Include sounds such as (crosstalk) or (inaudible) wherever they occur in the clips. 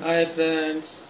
Hi friends.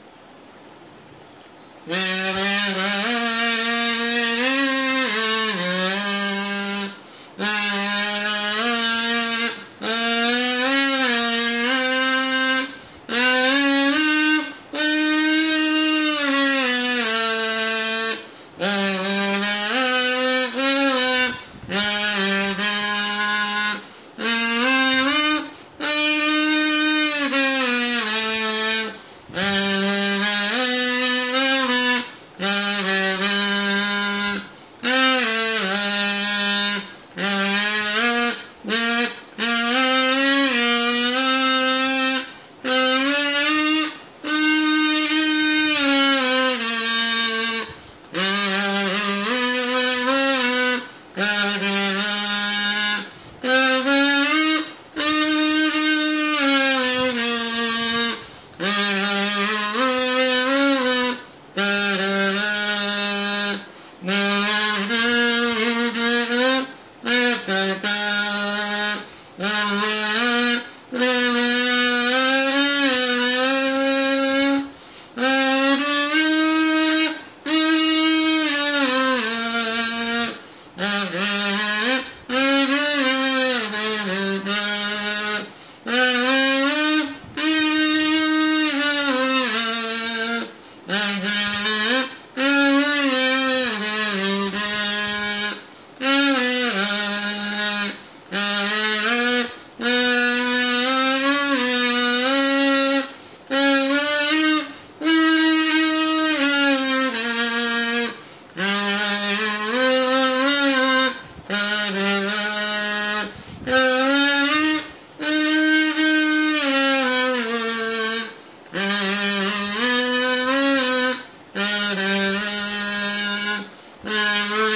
Mm-hmm. (laughs)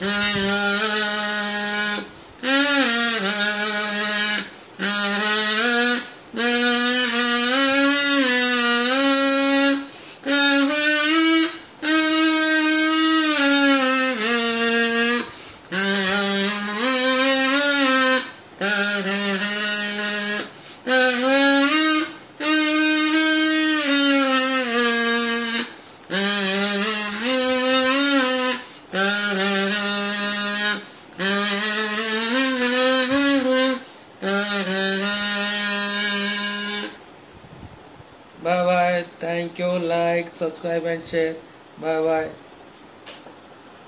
Música Bye bye. Thank you. Like, subscribe, and share. Bye bye.